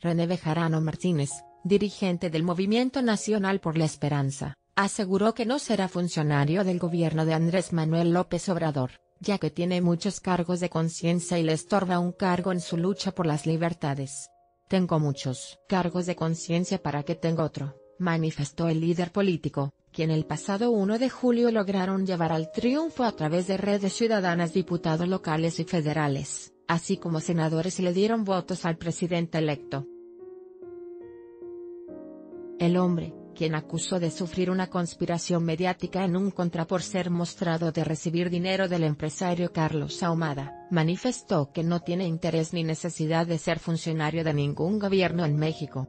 René Bejarano Martínez, dirigente del Movimiento Nacional por la Esperanza, aseguró que no será funcionario del gobierno de Andrés Manuel López Obrador, ya que tiene muchos cargos de conciencia y le estorba un cargo en su lucha por las libertades. Tengo muchos cargos de conciencia para que tenga otro, manifestó el líder político, quien el pasado 1 de julio lograron llevar al triunfo a través de redes ciudadanas diputados locales y federales, así como senadores le dieron votos al presidente electo. El hombre, quien acusó de sufrir una conspiración mediática en un contra por ser mostrado de recibir dinero del empresario Carlos Ahumada, manifestó que no tiene interés ni necesidad de ser funcionario de ningún gobierno en México.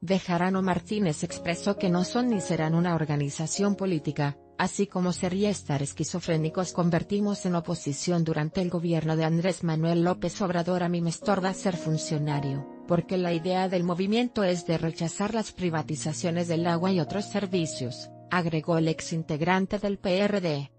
Bejarano Martínez expresó que no son ni serán una organización política, así como sería estar esquizofrénicos convertimos en oposición durante el gobierno de Andrés Manuel López Obrador a mí me ser funcionario, porque la idea del movimiento es de rechazar las privatizaciones del agua y otros servicios, agregó el ex integrante del PRD.